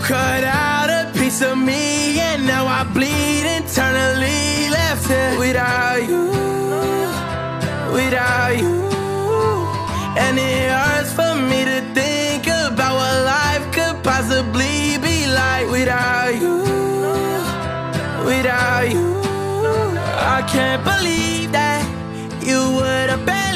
Cut out a piece of me, and now I bleed internally. Left here without you, without you. And it hurts for me to think about what life could possibly be like without you, without you. I can't believe that you would have believed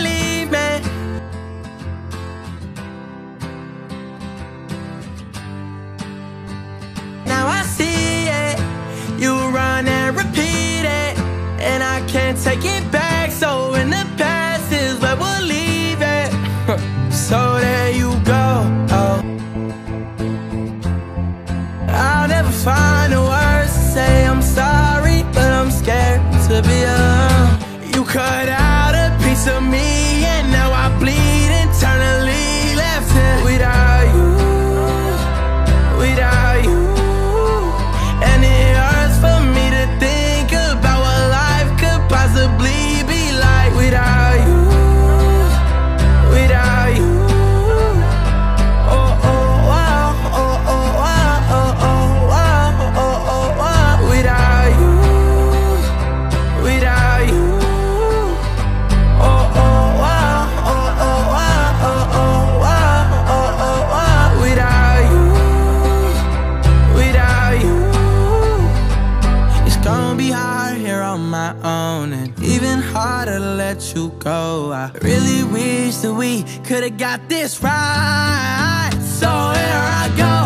my own and even harder to let you go. I really wish that we could've got this right. So here I go.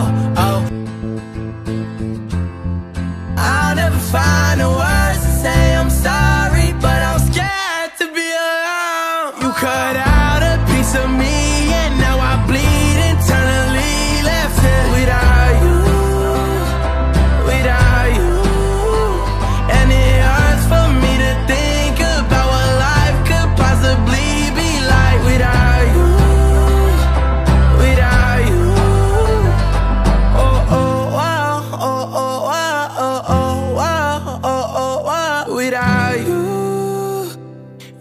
Oh,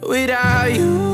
without you.